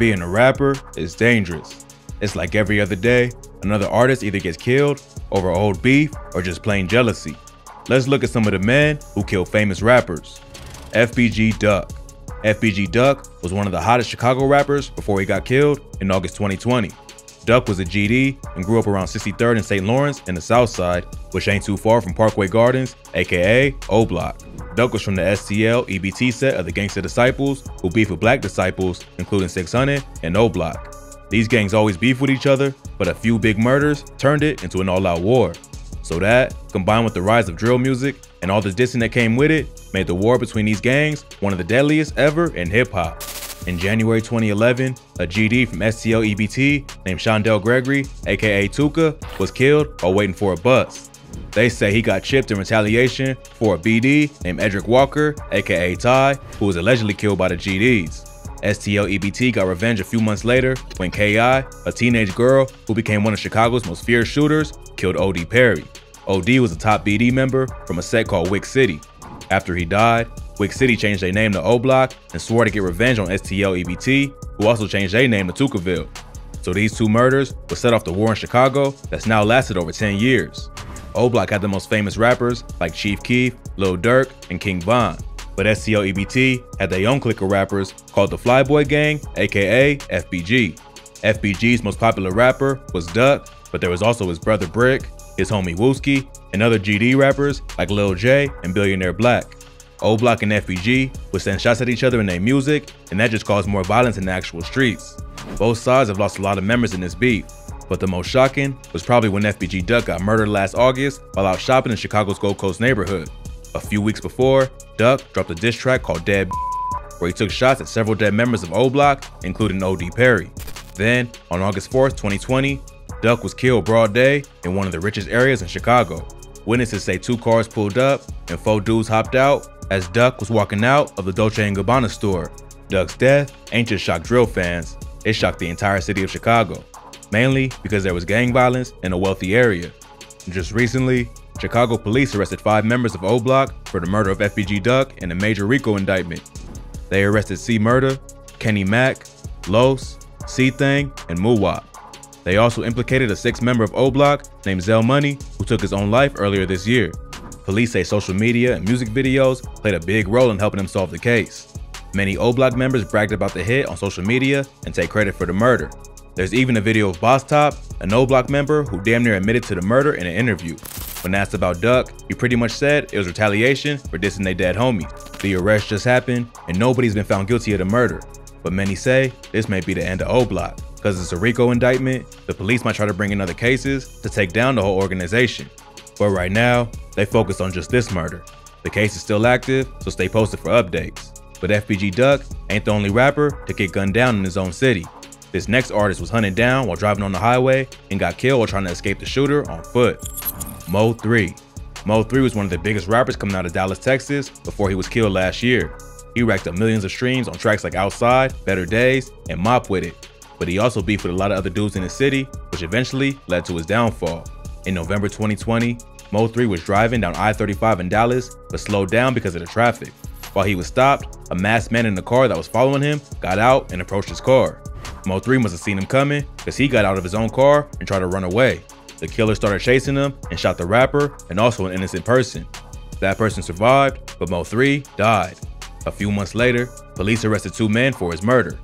Being a rapper is dangerous. It's like every other day, another artist either gets killed over old beef or just plain jealousy. Let's look at some of the men who killed famous rappers. FBG Duck. FBG Duck was one of the hottest Chicago rappers before he got killed in August 2020. Duck was a GD and grew up around 63rd and St. Lawrence in the South Side, which ain't too far from Parkway Gardens, aka O Block. Duck was from the STL EBT set of the Gangsta Disciples, who beef with black disciples, including 600 and O Block. These gangs always beef with each other, but a few big murders turned it into an all-out war. So that, combined with the rise of drill music and all the dissing that came with it, made the war between these gangs one of the deadliest ever in hip-hop. In January 2011, a GD from STL EBT named Shondell Gregory, aka Tooka, was killed while waiting for a bus. They say he got chipped in retaliation for a BD named Edric Walker, aka Ty, who was allegedly killed by the GDs. STL EBT got revenge a few months later when KI, a teenage girl who became one of Chicago's most feared shooters, killed OD Perry. OD was a top BD member from a set called Wick City. After he died, Wick City changed their name to O Block and swore to get revenge on STL EBT, who also changed their name to Tookaville. So these two murders would set off the war in Chicago that's now lasted over 10 years. O Block had the most famous rappers like Chief Keef, Lil Durk, and King Von. But STL EBT had their own clique of rappers called the Flyboy Gang, aka FBG. FBG's most popular rapper was Duck, but there was also his brother Brick, his homie Wooski, and other GD rappers like Lil Jay and Billionaire Black. O Block and FBG would send shots at each other in their music, and that just caused more violence in the actual streets. Both sides have lost a lot of members in this beef, but the most shocking was probably when FBG Duck got murdered last August while out shopping in Chicago's Gold Coast neighborhood. A few weeks before, Duck dropped a diss track called Dead where he took shots at several dead members of O Block, including OD Perry. Then, on August 4th, 2020, Duck was killed broad day in one of the richest areas in Chicago. Witnesses say two cars pulled up and four dudes hopped out as Duck was walking out of the Dolce & Gabbana store. Duck's death ain't just shocked drill fans, it shocked the entire city of Chicago, mainly because there was gang violence in a wealthy area. Just recently, Chicago police arrested five members of O Block for the murder of FBG Duck in a major RICO indictment. They arrested C Murder, Kenny Mack, Los, C Thang, and Muwop. They also implicated a sixth member of O Block named Zell Money, who took his own life earlier this year. Police say social media and music videos played a big role in helping them solve the case. Many O Block members bragged about the hit on social media and take credit for the murder. There's even a video of Boss Top, an O Block member who damn near admitted to the murder in an interview. When asked about Duck, he pretty much said it was retaliation for dissing their dead homie. The arrest just happened and nobody's been found guilty of the murder. But many say this may be the end of O Block. Because it's a RICO indictment, the police might try to bring in other cases to take down the whole organization. But right now, they focus on just this murder. The case is still active, so stay posted for updates. But FBG Duck ain't the only rapper to get gunned down in his own city. This next artist was hunted down while driving on the highway and got killed while trying to escape the shooter on foot. Mo 3. Mo 3 was one of the biggest rappers coming out of Dallas, Texas before he was killed last year. He racked up millions of streams on tracks like Outside, Better Days, and Mop With It. But he also beefed with a lot of other dudes in the city, which eventually led to his downfall. In November 2020, Mo 3 was driving down I-35 in Dallas, but slowed down because of the traffic. While he was stopped, a masked man in the car that was following him got out and approached his car. Mo 3 must have seen him coming because he got out of his own car and tried to run away. The killer started chasing him and shot the rapper and also an innocent person. That person survived, but Mo 3 died. A few months later, police arrested two men for his murder.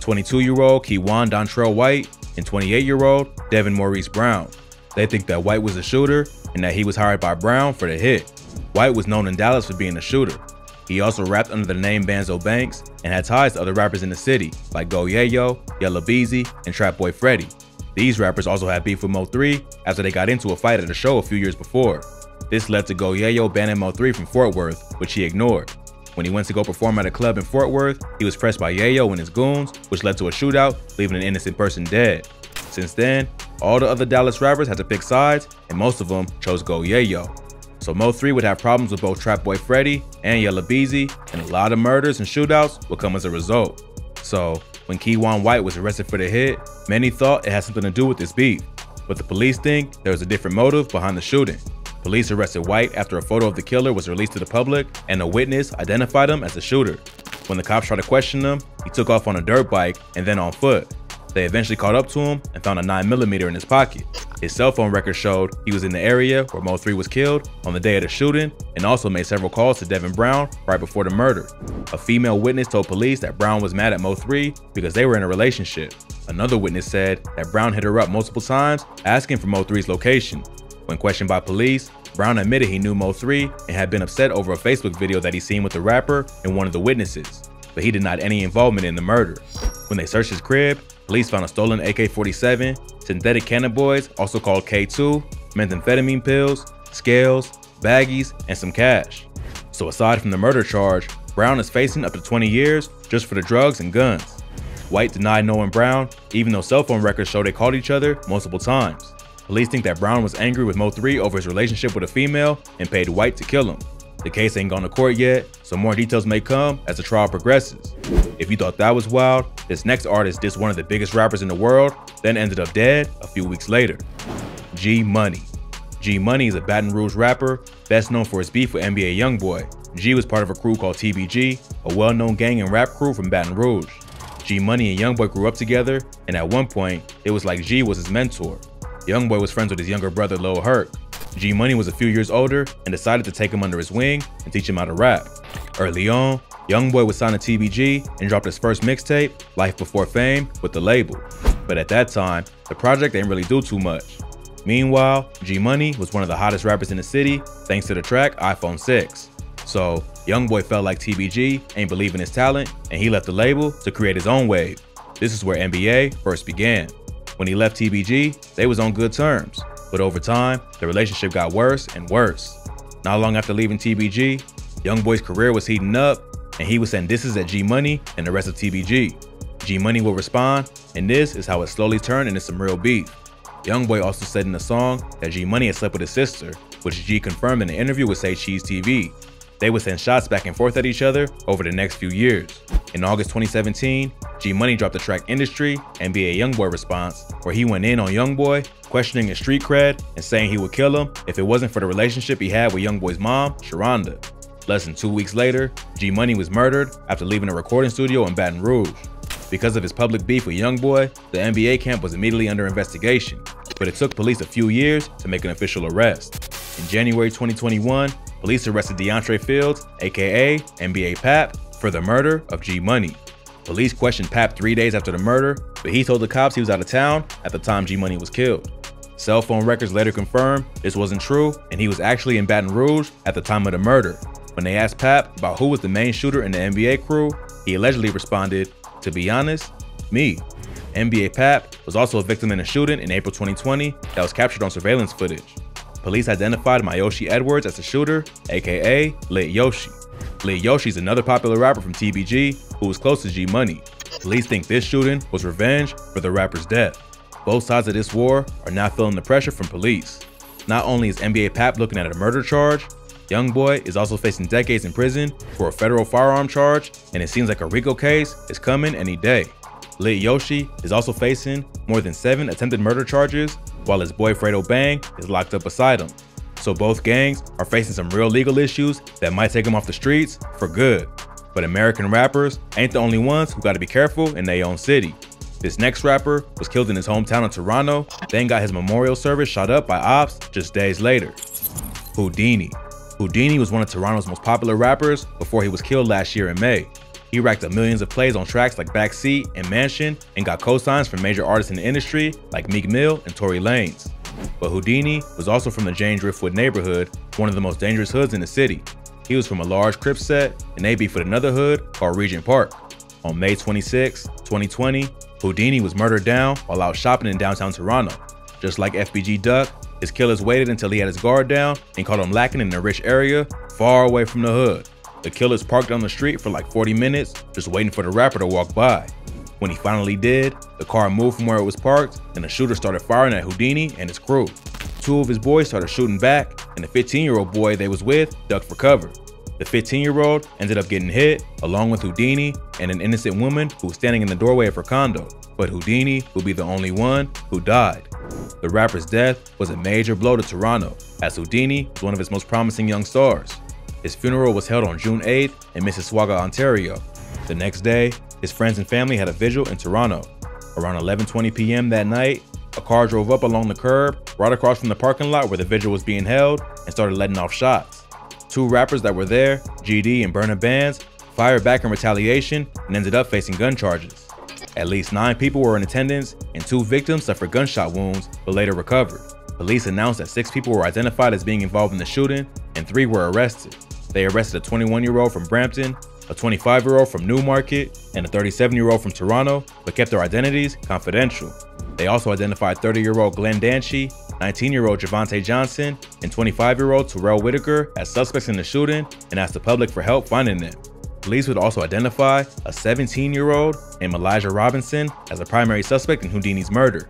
22-year-old Keywan Dontrell White and 28-year-old Devin Maurice Brown. They think that White was a shooter and that he was hired by Brown for the hit. White was known in Dallas for being a shooter. He also rapped under the name Banzo Banks and had ties to other rappers in the city like Go Yayo, Yella Beezy, and Trap Boy Freddy. These rappers also had beef with Mo3 after they got into a fight at a show a few years before. This led to Go Yayo banning Mo3 from Fort Worth, which he ignored. When he went to go perform at a club in Fort Worth, he was pressed by Yayo and his goons, which led to a shootout, leaving an innocent person dead. Since then, all the other Dallas rappers had to pick sides, and most of them chose Go Yayo. So Mo3 would have problems with both Trap Boy Freddy and Yella Beezy, and a lot of murders and shootouts would come as a result. So, when Kiwan White was arrested for the hit, many thought it had something to do with this beef, but the police think there was a different motive behind the shooting. Police arrested White after a photo of the killer was released to the public and a witness identified him as the shooter. When the cops tried to question him, he took off on a dirt bike and then on foot. They eventually caught up to him and found a 9mm in his pocket. His cell phone record showed he was in the area where Mo 3 was killed on the day of the shooting and also made several calls to Devin Brown right before the murder. A female witness told police that Brown was mad at Mo 3 because they were in a relationship. Another witness said that Brown hit her up multiple times asking for Mo 3's location. When questioned by police, Brown admitted he knew Mo 3 and had been upset over a Facebook video that he seen with the rapper and one of the witnesses, but he denied any involvement in the murder. When they searched his crib, Police found a stolen AK-47, synthetic cannabinoids, also called K2, methamphetamine pills, scales, baggies, and some cash. So aside from the murder charge, Brown is facing up to 20 years just for the drugs and guns. White denied knowing Brown, even though cell phone records show they called each other multiple times. Police think that Brown was angry with Mo3 over his relationship with a female and paid White to kill him. The case ain't gone to court yet, so more details may come as the trial progresses. If you thought that was wild, this next artist dissed one of the biggest rappers in the world, then ended up dead a few weeks later. Gee Money. Gee Money is a Baton Rouge rapper, best known for his beef with NBA Youngboy. G was part of a crew called TBG, a well-known gang and rap crew from Baton Rouge. Gee Money and Youngboy grew up together, and at one point, it was like G was his mentor. Youngboy was friends with his younger brother Lil Herc, Gee Money was a few years older and decided to take him under his wing and teach him how to rap. Early on, Youngboy was signed to TBG and dropped his first mixtape, Life Before Fame, with the label. But at that time, the project didn't really do too much. Meanwhile, Gee Money was one of the hottest rappers in the city thanks to the track iPhone 6. So, Youngboy felt like TBG ain't believing his talent and he left the label to create his own wave. This is where NBA first began. When he left TBG, they was on good terms. But over time, the relationship got worse and worse. Not long after leaving TBG, Youngboy's career was heating up, and he was sending disses at Gee Money and the rest of TBG. Gee Money will respond, and this is how it slowly turned into some real beef. Youngboy also said in the song that Gee Money had slept with his sister, which G confirmed in an interview with Say Cheese TV. They would send shots back and forth at each other over the next few years. In August 2017, Gee Money dropped the track Industry, and be NBA Youngboy response, where he went in on Youngboy, questioning his street cred and saying he would kill him if it wasn't for the relationship he had with Youngboy's mom, Sharonda. Less than two weeks later, Gee Money was murdered after leaving a recording studio in Baton Rouge. Because of his public beef with Youngboy, the NBA camp was immediately under investigation, but it took police a few years to make an official arrest. In January 2021, police arrested DeAndre Fields, aka NBA Pap, for the murder of Gee Money. Police questioned Pap three days after the murder, but he told the cops he was out of town at the time Gee Money was killed. Cell phone records later confirmed this wasn't true, and he was actually in Baton Rouge at the time of the murder. When they asked Pap about who was the main shooter in the NBA crew, he allegedly responded, To be honest, me. NBA Pap was also a victim in a shooting in April 2020 that was captured on surveillance footage. Police identified Myoshi Edwards as the shooter, aka Lit Yoshi. Lit Yoshi is another popular rapper from TBG who was close to Gee Money. Police think this shooting was revenge for the rapper's death. Both sides of this war are now feeling the pressure from police. Not only is NBA Pap looking at a murder charge, Youngboy is also facing decades in prison for a federal firearm charge, and it seems like a RICO case is coming any day. Lit Yoshi is also facing more than seven attempted murder charges, while his boy Fredo Bang is locked up beside him. So both gangs are facing some real legal issues that might take them off the streets for good. But American rappers ain't the only ones who gotta be careful in their own city. This next rapper was killed in his hometown of Toronto, then got his memorial service shot up by ops just days later. Houdini. Houdini was one of Toronto's most popular rappers before he was killed last year in May. He racked up millions of plays on tracks like Backseat and Mansion and got co-signs from major artists in the industry like Meek Mill and Tory Lanez. But Houdini was also from the Jane Driftwood neighborhood, one of the most dangerous hoods in the city. He was from a large Crip set and they beefed another hood called Regent Park. On May 26, 2020, Houdini was murdered down while out shopping in downtown Toronto. Just like FBG Duck, his killers waited until he had his guard down and caught him lacking in a rich area far away from the hood. The killers parked on the street for like 40 minutes, just waiting for the rapper to walk by. When he finally did, the car moved from where it was parked, and the shooter started firing at Houdini and his crew. Two of his boys started shooting back, and the 15-year-old boy they was with ducked for cover. The 15-year-old ended up getting hit, along with Houdini and an innocent woman who was standing in the doorway of her condo. But Houdini would be the only one who died. The rapper's death was a major blow to Toronto, as Houdini was one of its most promising young stars. His funeral was held on June 8th in Mississauga, Ontario. The next day, his friends and family had a vigil in Toronto. Around 11:20 p.m. that night, a car drove up along the curb right across from the parking lot where the vigil was being held and started letting off shots. Two rappers that were there, GD and Burna Bandz, fired back in retaliation and ended up facing gun charges. At least nine people were in attendance and two victims suffered gunshot wounds but later recovered. Police announced that six people were identified as being involved in the shooting and three were arrested. They arrested a 21 year old from Brampton, a 25 year old from Newmarket, and a 37 year old from Toronto, but kept their identities confidential. They also identified 30 year old Glenn Danchey, 19 year old Javante Johnson, and 25 year old Terrell Whitaker as suspects in the shooting and asked the public for help finding them. Police would also identify a 17 year old named Elijah Robinson as a primary suspect in Houdini's murder.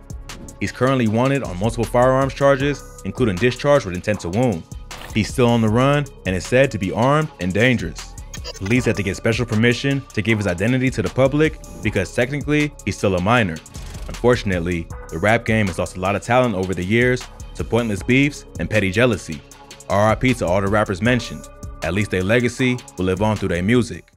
He's currently wanted on multiple firearms charges, including discharge with intent to wound. He's still on the run and is said to be armed and dangerous. Police had to get special permission to give his identity to the public because technically he's still a minor. Unfortunately, the rap game has lost a lot of talent over the years to pointless beefs and petty jealousy. RIP to all the rappers mentioned. At least their legacy will live on through their music.